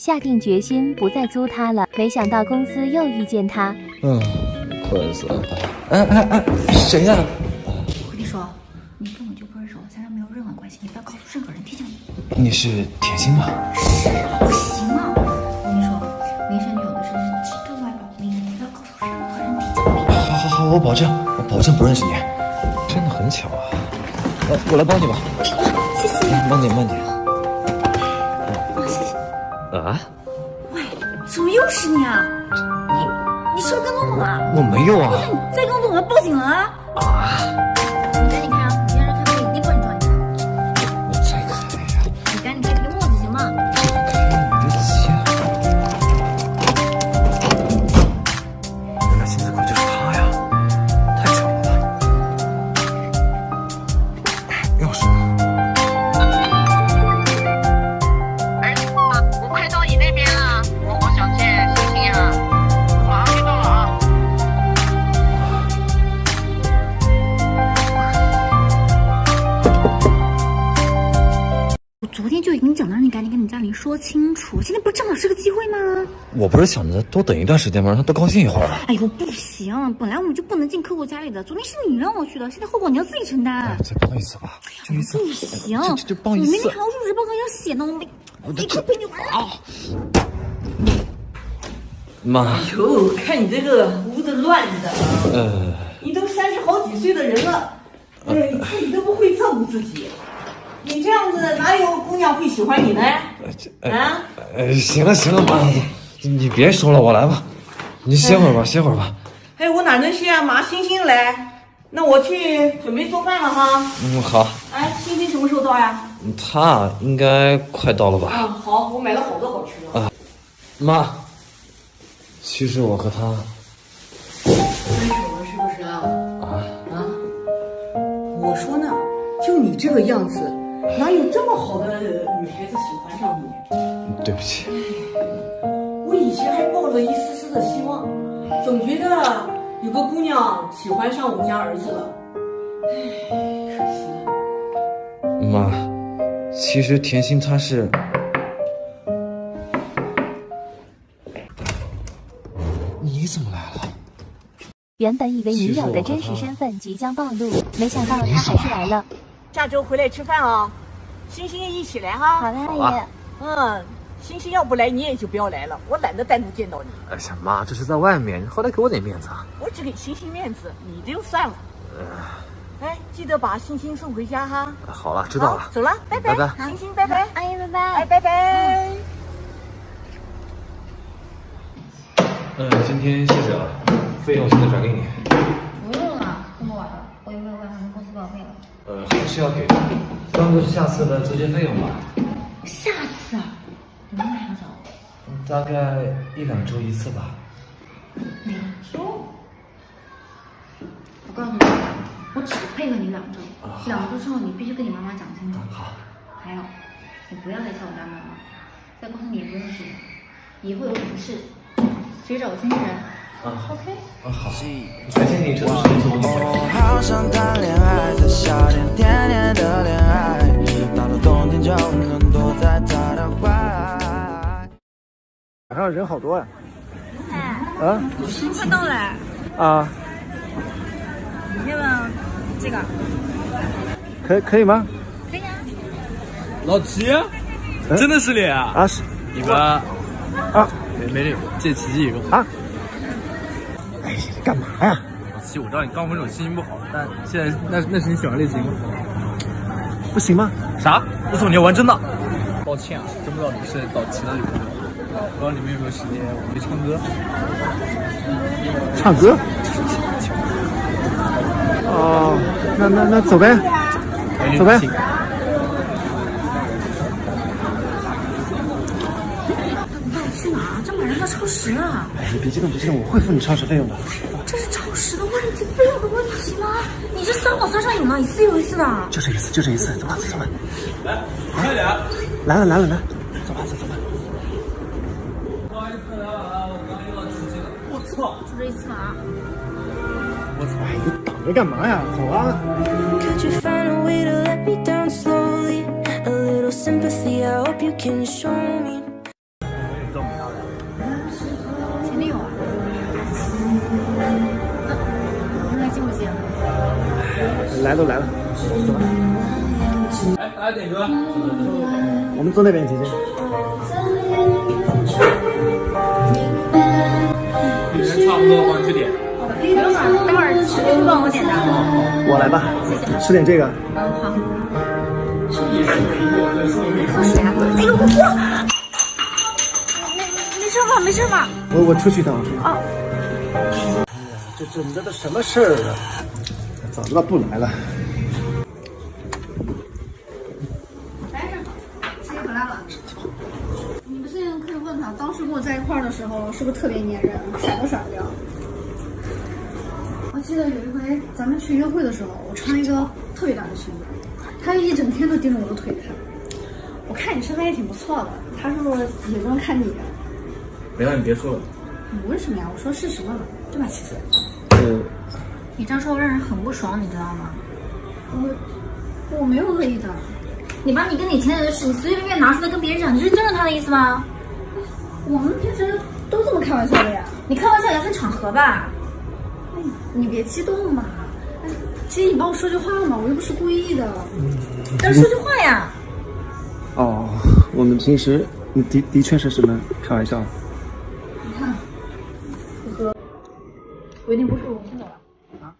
下定决心不再租他了。没想到公司又遇见他，嗯，困死了。哎哎哎，谁呀？我跟你说，你根本就不认识我，咱俩没有任何关系，你不要告诉任何人，听见没？你是甜心吗？不行啊！我跟你说，林深女友的事是对外保密的，你不要告诉任何人，听见没？好好好，我保证，我保证不认识你。真的很巧啊！来，我来帮你吧。谢谢。慢点，慢点。啊？喂，怎么又是你啊？你你是不是跟踪我了？我没有啊。你再跟踪我要报警了啊！啊！说清楚。现在不是正好是个机会吗？我不是想着多等一段时间吗？让他多高兴一会儿啊。哎呦，不行，本来我们就不能进客户家里的。昨天是你让我去的，现在后果你要自己承担。再帮一次吧，就一次。不行，就就帮一次我明天还有入职报告要写呢，我没，你玩啊。妈，哟，看你这个屋子乱的，呃，你都三十好几岁的人了，哎，自己都不会照顾自己，你这样子哪有姑娘会喜欢你呢？啊？呃，行了行了，妈，你你别说了，我来吧。你歇会儿吧，歇会儿吧。哎，我哪能歇啊？马星星来，那我去准备做饭了哈。嗯，好。哎，星星什么时候到呀？他应该快到了吧？啊，好，我买了好多好吃的。啊妈，其实我和他分手了是不是啊？啊，啊？我说呢，就你这个样子，哪有这么好的女孩子喜欢上你？对不起。我以前还抱着一丝丝的希望，总觉得有个姑娘喜欢上我们家儿子了，唉，可惜了。妈，其实甜心她是……你怎么来了？原本以为女友的真实身份即将暴露，没想到她还是来了。下周回来吃饭啊，星星一起来哈。好的，阿啊姨。嗯，星星要不来，你也就不要来了，我懒得单独见到你。哎呀妈，这是在外面，你好歹给我点面子啊！我只给星星面子，你就算了。哎，记得把星星送回家哈。好了，知道了。走了，拜拜拜星星拜拜，阿姨，拜拜哎，拜。拜拜。嗯，今天谢谢了，费用现在转给你。不用了，这么晚了，我也没有问他们公司报备了。呃，还是要给的，当做是下次的折接费用吧。下次啊，你们还要找大概一两周一次吧。两周？我告诉你，我只配合你两周，两周之后你必须跟你妈妈讲清楚。好。还有，你不要再叫我大妈了，在公司你也不认识我，以后有什么事直接找我经纪人。啊 OK。啊好，感谢你这段时间做晚上人好多呀、哎，啊！时间快到了，啊要不要这个？可以可以吗？可以啊。老齐，真的是你啊！啊是一个啊没没这个借奇迹一个。啊！哎，干嘛呀？老齐，我知道你刚分手心情不好，但现在那那是你喜欢类型吗？不行吗？啥？我操，你要玩真的？抱歉啊，真不知道你是老齐的女朋友。不知道你们有没有时间，我们唱歌。唱歌？哦，那那那走呗。走呗。你到底去哪儿？这马上到超时了。哎，你别激动，别激动，我会付你超时费用的。这是超时的问题，费用的问题吗？你这三好三上瘾了？一次又一次的。就这一次，就这一次，走吧，走吧。来，快点！来了来了来，走吧走走吧。错，就这一次啊。我操！哎，你等着干嘛呀？走啊！前女友啊？那那进不进？来都来了，走吧。哎，来点。我们坐那边，姐姐。待会儿吃就帮我点单。我来吧，吃点这个。嗯，好。喝水啊！哎呦，我没没事吧？没事吧？我我出去一趟。哦。这整的都什么事儿啊？早知道不来了。哎，自己回来了。你不信可以问他，当时跟我在一块儿的时候，是不是特别粘人，甩都甩不掉？我记得有一回咱们去约会的时候，我穿一个特别短的裙子，他一整天都盯着我的腿看。我看你身材也挺不错的，他是不是也这么看你的？没了你别说了。你为什么呀？我说事实嘛，对吧，琪琪？嗯，你这样说我让人很不爽，你知道吗？我我没有恶意的。你把你跟你前男友的事，你随随便便拿出来跟别人讲，你是真的他的意思吗？我们平时都这么开玩笑的呀。你开玩笑也分场合吧。哎，你别激动嘛。哎，琪琪，你帮我说句话嘛，我又不是故意的。但说句话呀。哦，我们平时的的确是什么开玩笑。你看，呵呵，我有点不舒服，我先走了。啊。